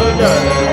Öder